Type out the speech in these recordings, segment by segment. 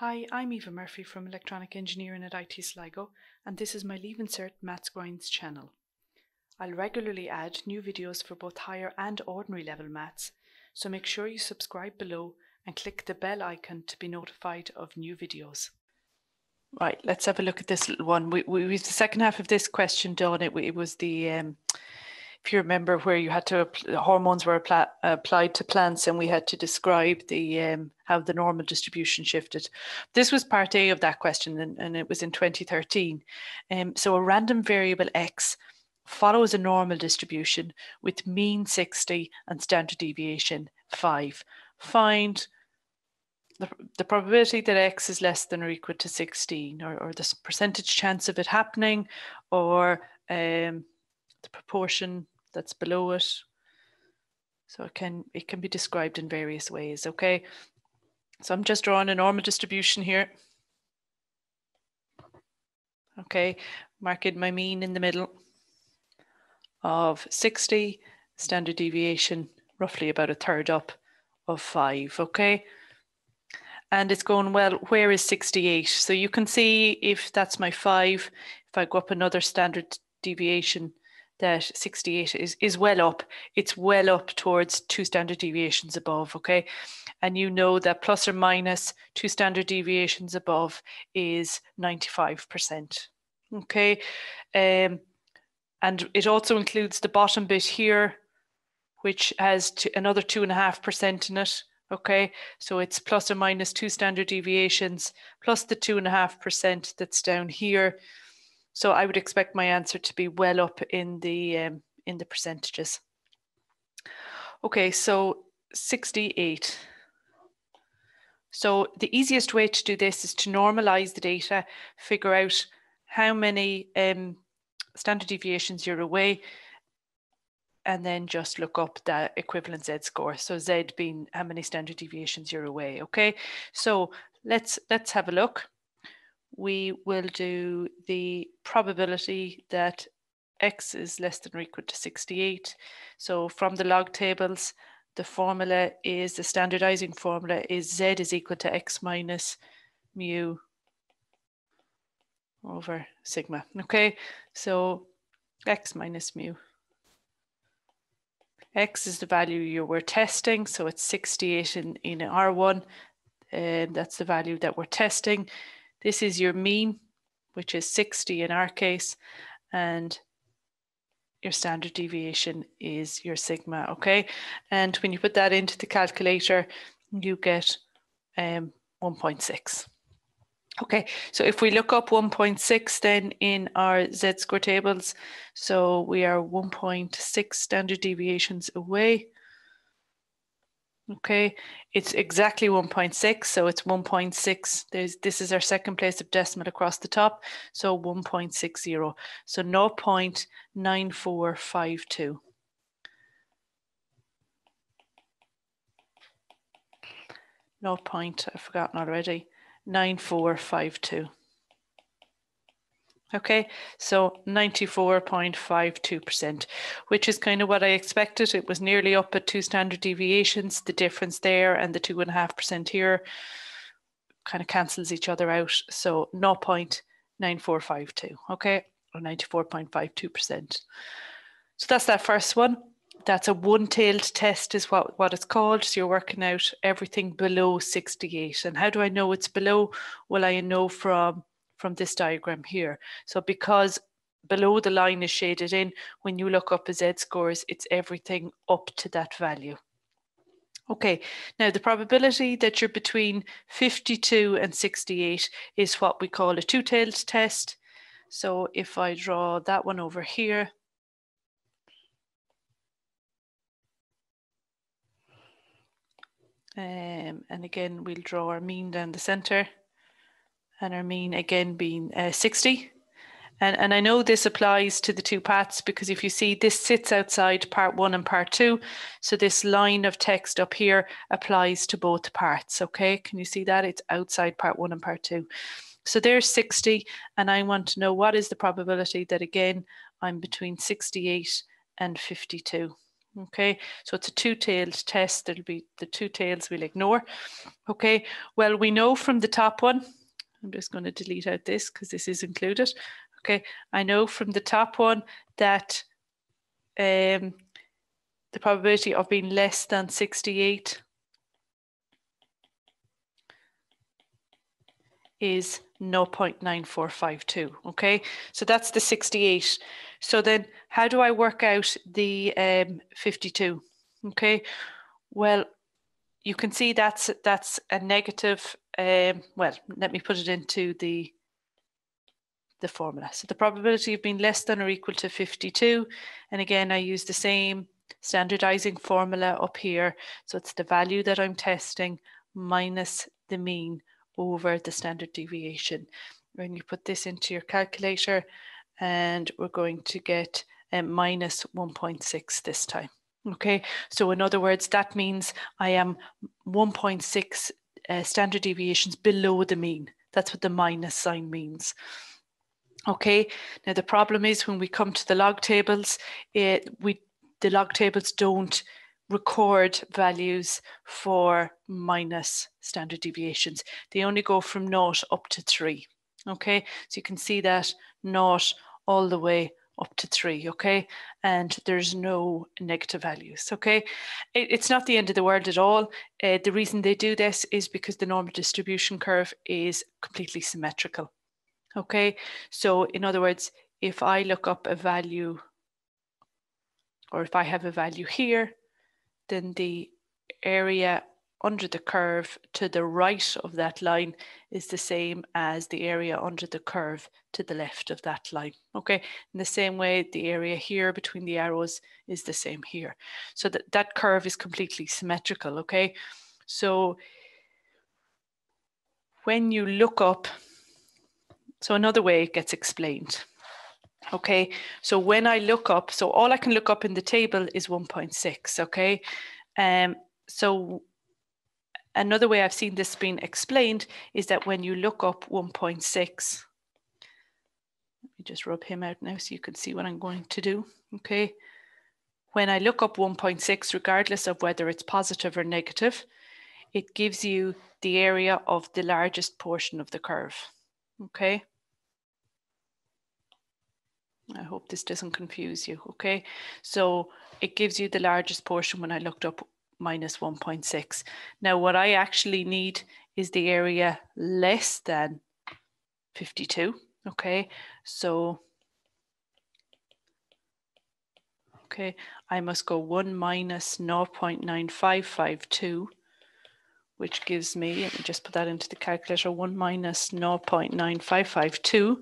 Hi, I'm Eva Murphy from Electronic Engineering at IT Sligo, and this is my Leaving Cert Maths Grinds channel. I'll regularly add new videos for both higher and ordinary level maths, so make sure you subscribe below and click the bell icon to be notified of new videos. Right, let's have a look at this little one. We, we, the second half of this question done. It, it was the um, you remember where you had to hormones were applied to plants and we had to describe the um, how the normal distribution shifted. This was part a of that question and, and it was in 2013 um, so a random variable x follows a normal distribution with mean 60 and standard deviation 5 find the, the probability that x is less than or equal to 16 or, or the percentage chance of it happening or um, the proportion that's below it. So it can it can be described in various ways, okay? So I'm just drawing a normal distribution here. Okay, marking my mean in the middle of 60, standard deviation roughly about a third up of five, okay? And it's going, well, where is 68? So you can see if that's my five, if I go up another standard deviation that 68 is, is well up. It's well up towards two standard deviations above, okay? And you know that plus or minus two standard deviations above is 95%, okay? Um, and it also includes the bottom bit here, which has another two and a half percent in it, okay? So it's plus or minus two standard deviations, plus the two and a half percent that's down here, so I would expect my answer to be well up in the um, in the percentages. Okay, so 68. So the easiest way to do this is to normalize the data, figure out how many um, standard deviations you're away, and then just look up the equivalent Z score. So Z being how many standard deviations you're away. Okay, so let's let's have a look we will do the probability that x is less than or equal to 68. So from the log tables, the formula is, the standardizing formula is z is equal to x minus mu over sigma. Okay, so x minus mu. X is the value you were testing, so it's 68 in, in R1, and that's the value that we're testing. This is your mean, which is 60 in our case, and your standard deviation is your sigma, okay? And when you put that into the calculator, you get um, 1.6. Okay, so if we look up 1.6 then in our z-score tables, so we are 1.6 standard deviations away Okay, it's exactly 1.6, so it's 1.6. There's, this is our second place of decimal across the top, so 1.60. So 0.9452. No point, I've forgotten already, 9452. Okay, so 94.52%, which is kind of what I expected. It was nearly up at two standard deviations. The difference there and the two and a half percent here kind of cancels each other out. So 0.9452, okay, or 94.52%. So that's that first one. That's a one-tailed test is what, what it's called. So you're working out everything below 68. And how do I know it's below? Well, I know from from this diagram here. So because below the line is shaded in, when you look up a z-scores, it's everything up to that value. Okay, now the probability that you're between 52 and 68 is what we call a two-tailed test. So if I draw that one over here, um, and again, we'll draw our mean down the center and our mean again being uh, 60. And, and I know this applies to the two parts because if you see this sits outside part one and part two. So this line of text up here applies to both parts. Okay, can you see that? It's outside part one and part two. So there's 60 and I want to know what is the probability that again, I'm between 68 and 52. Okay, so it's a two-tailed test. It'll be the two tails we'll ignore. Okay, well, we know from the top one, I'm just going to delete out this because this is included. Okay, I know from the top one that um, the probability of being less than 68 is 0.9452. Okay, so that's the 68. So then how do I work out the um, 52? Okay, well, you can see that's that's a negative. Um, well, let me put it into the the formula. So the probability of being less than or equal to 52. And again, I use the same standardizing formula up here. So it's the value that I'm testing minus the mean over the standard deviation. When you put this into your calculator and we're going to get um, minus 1.6 this time. Okay, so in other words, that means I am 1.6 uh, standard deviations below the mean. That's what the minus sign means. Okay, now the problem is when we come to the log tables, it, we the log tables don't record values for minus standard deviations. They only go from naught up to three. Okay, so you can see that naught all the way up to three, okay? And there's no negative values, okay? It, it's not the end of the world at all. Uh, the reason they do this is because the normal distribution curve is completely symmetrical, okay? So in other words, if I look up a value, or if I have a value here, then the area under the curve to the right of that line is the same as the area under the curve to the left of that line. Okay, in the same way, the area here between the arrows is the same here. So that, that curve is completely symmetrical, okay? So when you look up, so another way it gets explained. Okay, so when I look up, so all I can look up in the table is 1.6, okay? Um, so Another way I've seen this being explained is that when you look up 1.6, let me just rub him out now so you can see what I'm going to do. Okay. When I look up 1.6, regardless of whether it's positive or negative, it gives you the area of the largest portion of the curve. Okay. I hope this doesn't confuse you. Okay. So it gives you the largest portion when I looked up minus 1.6. Now what I actually need is the area less than 52. Okay, so okay, I must go 1 minus 0.9552, which gives me, let me just put that into the calculator, 1 minus 0.9552,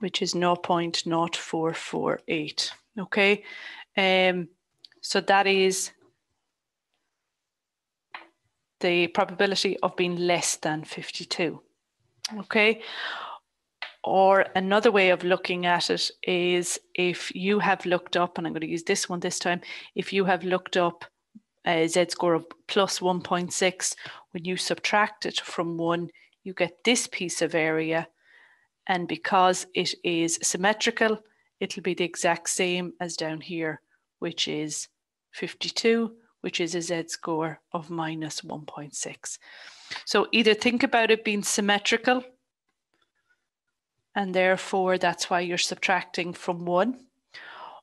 which is 0.0448. Okay, um, so that is the probability of being less than 52. Okay. Or another way of looking at it is if you have looked up, and I'm going to use this one this time, if you have looked up a Z score of plus 1.6, when you subtract it from one, you get this piece of area. And because it is symmetrical, it'll be the exact same as down here, which is 52, which is a z-score of minus 1.6. So either think about it being symmetrical, and therefore that's why you're subtracting from 1,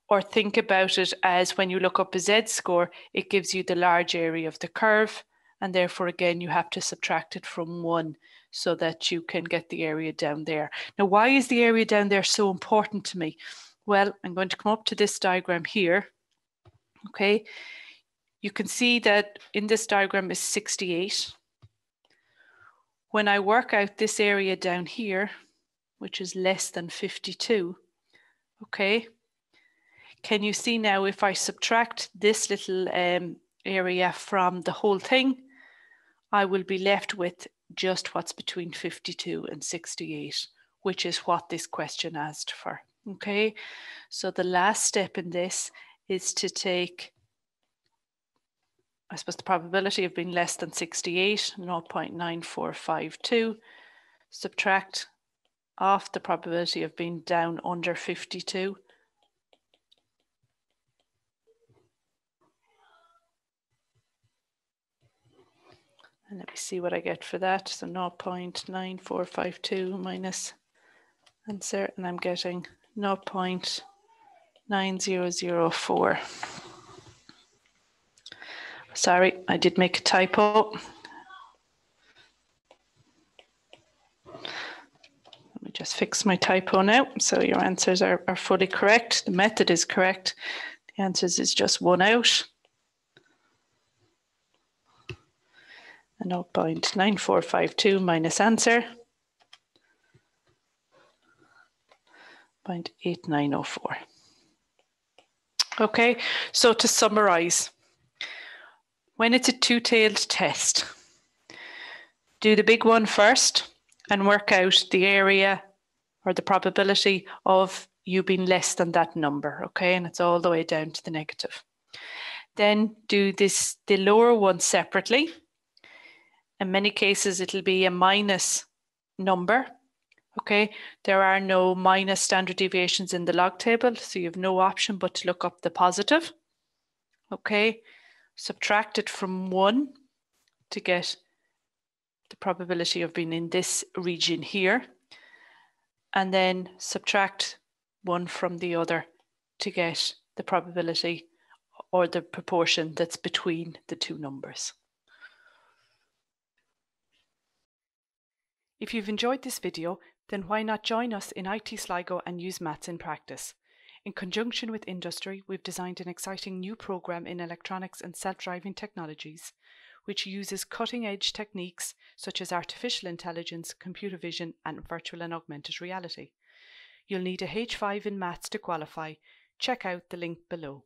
or think about it as when you look up a z-score, it gives you the large area of the curve, and therefore again you have to subtract it from 1 so that you can get the area down there. Now why is the area down there so important to me? Well, I'm going to come up to this diagram here okay? You can see that in this diagram is 68. When I work out this area down here, which is less than 52, okay? Can you see now if I subtract this little um, area from the whole thing, I will be left with just what's between 52 and 68, which is what this question asked for. Okay, so the last step in this is to take, I suppose the probability of being less than 68, 0.9452, subtract off the probability of being down under 52, And let me see what I get for that. So 0.9452 and certain and I'm getting 0.9452. 0.9004. Sorry, I did make a typo. Let me just fix my typo now. So your answers are, are fully correct. The method is correct. The answers is just one out. And 0.9452 minus answer, 0.8904. Okay, so to summarize, when it's a two-tailed test, do the big one first and work out the area or the probability of you being less than that number, okay? And it's all the way down to the negative. Then do this the lower one separately in many cases, it'll be a minus number. Okay, there are no minus standard deviations in the log table, so you have no option but to look up the positive. Okay, subtract it from one to get the probability of being in this region here, and then subtract one from the other to get the probability or the proportion that's between the two numbers. If you've enjoyed this video, then why not join us in IT Sligo and use maths in practice. In conjunction with industry, we've designed an exciting new program in electronics and self-driving technologies, which uses cutting-edge techniques such as artificial intelligence, computer vision, and virtual and augmented reality. You'll need a H5 in maths to qualify. Check out the link below.